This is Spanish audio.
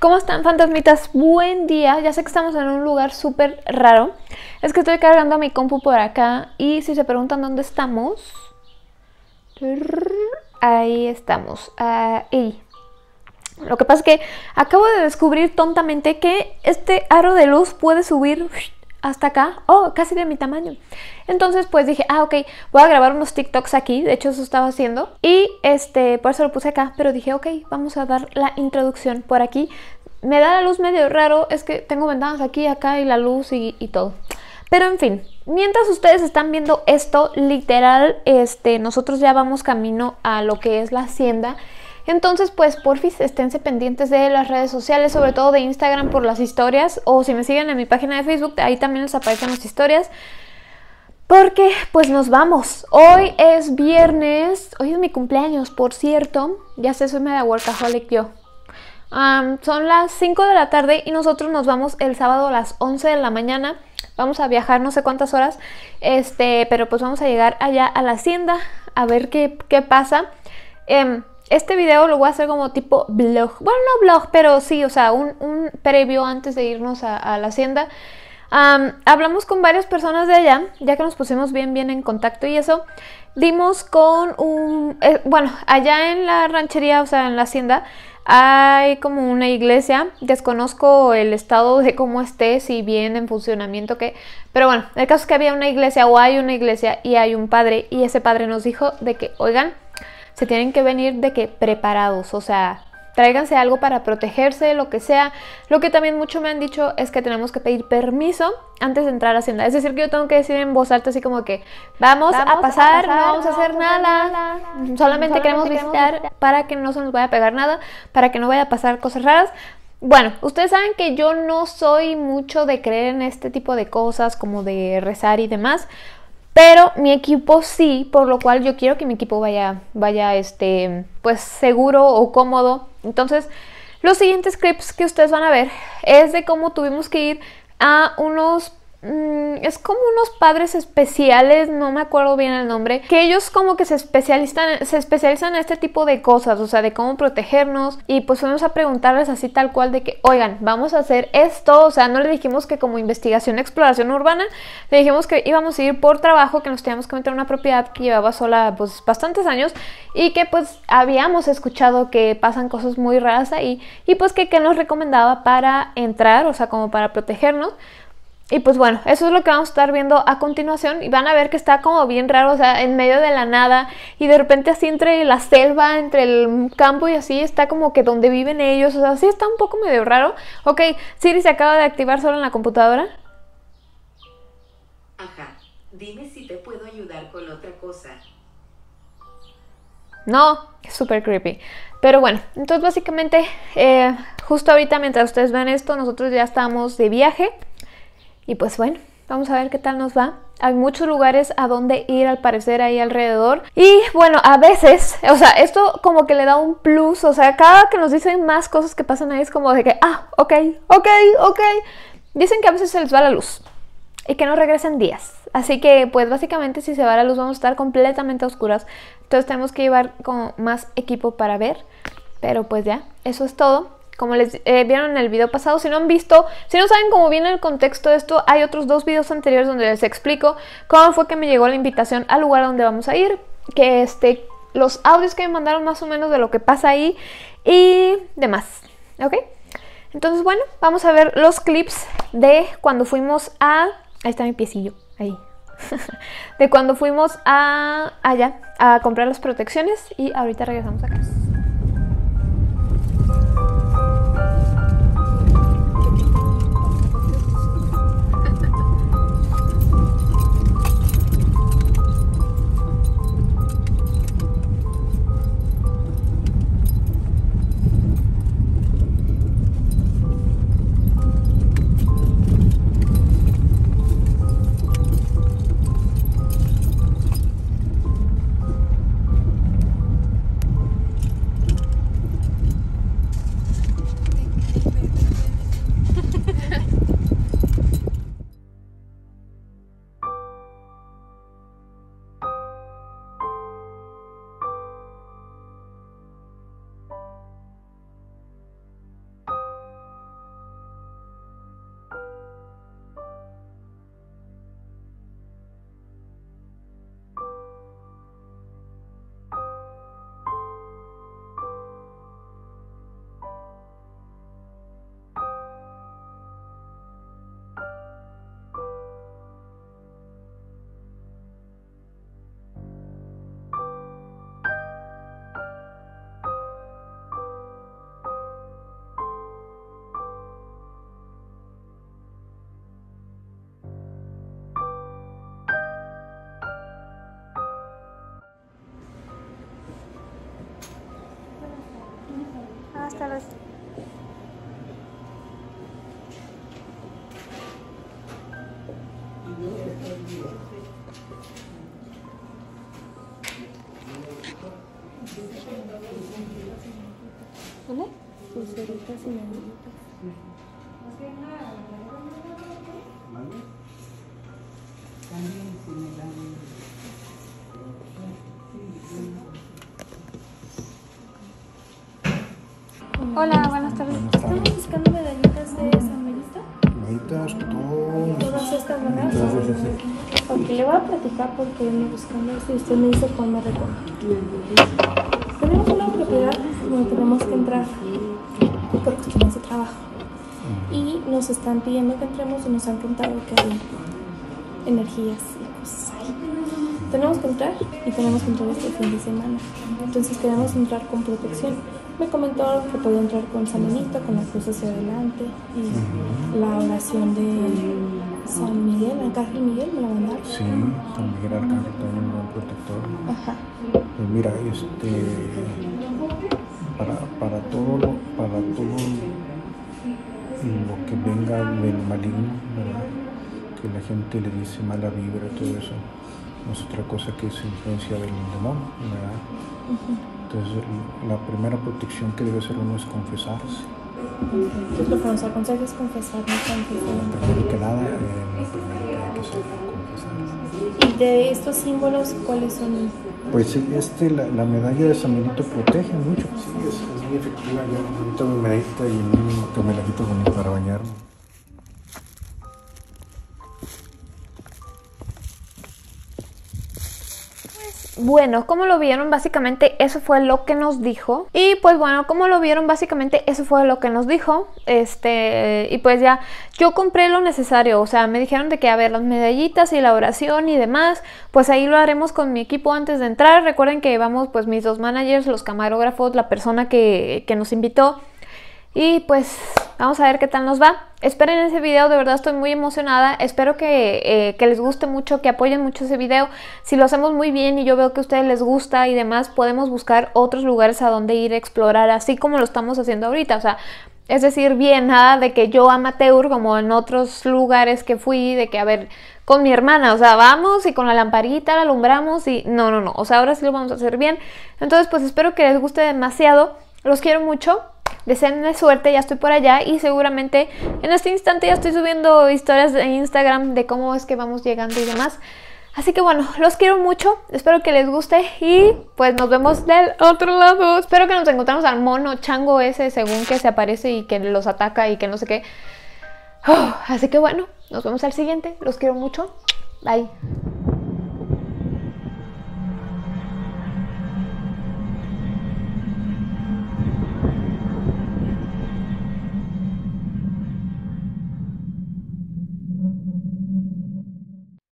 ¿Cómo están fantasmitas? Buen día. Ya sé que estamos en un lugar súper raro. Es que estoy cargando mi compu por acá y si se preguntan dónde estamos... Ahí estamos. Ahí. Lo que pasa es que acabo de descubrir tontamente que este aro de luz puede subir hasta acá, oh, casi de mi tamaño. Entonces pues dije, ah, ok, voy a grabar unos TikToks aquí, de hecho eso estaba haciendo. Y este, por eso lo puse acá, pero dije, ok, vamos a dar la introducción por aquí. Me da la luz medio raro, es que tengo ventanas aquí, acá y la luz y, y todo. Pero en fin, mientras ustedes están viendo esto, literal, este, nosotros ya vamos camino a lo que es la hacienda. Entonces, pues porfis, esténse pendientes de las redes sociales, sobre todo de Instagram por las historias, o si me siguen en mi página de Facebook, ahí también les aparecen las historias. Porque pues nos vamos. Hoy es viernes, hoy es mi cumpleaños, por cierto. Ya sé, soy media workaholic yo. son las 5 de la tarde y nosotros nos vamos el sábado a las 11 de la mañana. Vamos a viajar no sé cuántas horas, este, pero pues vamos a llegar allá a la hacienda a ver qué, qué pasa. Eh, este video lo voy a hacer como tipo blog. Bueno, no blog, pero sí, o sea, un, previo antes de irnos a, la hacienda. hablamos con varias personas de allá, ya que nos pusimos bien, bien en contacto y eso. Dimos con un... Eh, bueno, allá en la ranchería, o sea, en la hacienda, hay como una iglesia. Desconozco el estado de cómo esté, si bien en funcionamiento que... Pero bueno, el caso es que había una iglesia o hay una iglesia y hay un padre y ese padre nos dijo de que, oigan, se tienen que venir de que preparados, o sea, tráiganse algo para protegerse, lo que sea. Lo que también mucho me han dicho es que tenemos que pedir permiso antes de entrar a Hacienda. Es decir, que yo tengo que decir en voz alta así como que vamos, a, pasar, no vamos a hacer nada, solamente, queremos visitar para que no se nos vaya a pegar nada, para que no vaya a pasar cosas raras. Bueno, ustedes saben que yo no soy mucho de creer en este tipo de cosas, como de rezar y demás, pero mi equipo sí, por lo cual yo quiero que mi equipo vaya, vaya, este, pues seguro o cómodo. Entonces, los siguientes clips que ustedes van a ver es de cómo tuvimos que ir a unos es como unos padres especiales, no me acuerdo bien el nombre, que ellos como que se especializan, se especializan en este tipo de cosas, o sea, de cómo protegernos y pues fuimos a preguntarles así tal cual de que, oigan, vamos a hacer esto, o sea, no le dijimos que como investigación, exploración urbana, le dijimos que íbamos a ir por trabajo, que nos teníamos que meter en una propiedad que llevaba sola pues bastantes años y que pues habíamos escuchado que pasan cosas muy raras ahí y pues que, que nos recomendaba para entrar, o sea, como para protegernos. Y pues bueno, eso es lo que vamos a estar viendo a continuación y van a ver que está como bien raro, o sea, en medio de la nada y de repente así entre la selva, entre el campo y así está como que donde viven ellos, o sea, sí está un poco medio raro. Ok, Siri se acaba de activar solo en la computadora. Ajá, dime si te puedo ayudar con otra cosa. No, es súper creepy. Pero bueno, entonces básicamente, eh, justo ahorita mientras ustedes ven esto, nosotros ya estamos de viaje. Y pues bueno, vamos a ver qué tal nos va. Hay muchos lugares a donde ir al parecer ahí alrededor. Y bueno, a veces, o sea, esto como que le da un plus. O sea, cada que nos dicen más cosas que pasan ahí es como de que, ah, ok, ok, ok. Dicen que a veces se les va la luz y que no regresen días. Así que pues básicamente si se va la luz vamos a estar completamente a oscuras. Entonces tenemos que llevar como más equipo para ver. Pero pues ya, eso es todo como les eh, vieron en el video pasado. Si no han visto, si no saben cómo viene el contexto de esto, hay otros dos videos anteriores donde les explico cómo fue que me llegó la invitación al lugar donde vamos a ir, que este, los audios que me mandaron más o menos de lo que pasa ahí y demás, ¿ok? Entonces, bueno, vamos a ver los clips de cuando fuimos a... Ahí está mi piecillo, ahí. de cuando fuimos a allá a comprar las protecciones y ahorita regresamos a casa. Buenas tardes. ¿Vale? Pulseritas y medallitas. Hola, buenas tardes. Estamos buscando medallitas de San Benito. Meditas, todos. Todas estas, ¿verdad? Sí, sí. Ok, le voy a platicar porque me buscando y usted me dice cuándo recoge. Tenemos una propiedad donde tenemos que entrar por cuestiones de trabajo. Y nos están pidiendo que entremos y nos han contado que hay energías y cosas ahí. Tenemos que entrar y tenemos que entrar este fin de semana. Entonces queremos entrar con protección. Me comentó que podía entrar con San Benito, con la cruz hacia adelante y la oración de San Miguel, Arcángel Miguel, me la mandaron. Sí, San Miguel Arcángel también un buen protector. Ajá. Pues mira, este, para, para todo, lo- para todo lo que venga del maligno, ¿verdad? que la gente le dice mala vibra y todo eso, no es otra cosa que es influencia del demonio, ¿verdad? Entonces, la primera protección que debe hacer uno es confesarse. Entonces lo que nos aconseja es confesarnos Dios. Primero que nada, eh, lo primero que hay que hacer es confesarse. Y de estos símbolos, ¿cuáles son? Pues este, la, la medalla de San Benito protege mucho. Sí, es, es muy efectiva. Yo ahorita mi medallita y mínimo que me la quito con- para bañarme. Bueno, como lo vieron, básicamente eso fue lo que nos dijo. Y pues bueno, como lo vieron, básicamente eso fue lo que nos dijo. Este, y pues ya, yo compré lo necesario. O sea, me dijeron de que, a ver, las medallitas y la oración y demás, pues ahí lo haremos con mi equipo antes de entrar. Recuerden que vamos, pues mis dos managers, los camarógrafos, la persona que, que nos invitó. Y pues vamos a ver qué tal nos va. Esperen ese video, de verdad estoy muy emocionada. Espero que, eh, que les guste mucho, que apoyen mucho ese video. Si lo hacemos muy bien y yo veo que a ustedes les gusta y demás, podemos buscar otros lugares a donde ir a explorar, así como lo estamos haciendo ahorita. O sea, es decir, bien, nada de que yo amateur, como en otros lugares que fui, de que, a ver, con mi hermana, o sea, vamos y con la lamparita la alumbramos y no, no, no. O sea, ahora sí lo vamos a hacer bien. Entonces, pues espero que les guste demasiado. Los quiero mucho. Deseenme suerte, ya estoy por allá y seguramente en este instante ya estoy subiendo historias de Instagram de cómo es que vamos llegando y demás. Así que bueno, los quiero mucho, espero que les guste y pues nos vemos del otro lado. Espero que nos encontremos al mono chango ese según que se aparece y que los ataca y que no sé qué. Oh, así que bueno, nos vemos al siguiente, los quiero mucho. Bye.